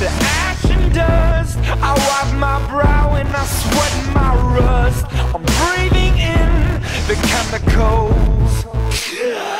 to ash and dust. I wipe my brow and I sweat my rust. I'm breathing in the chemicals.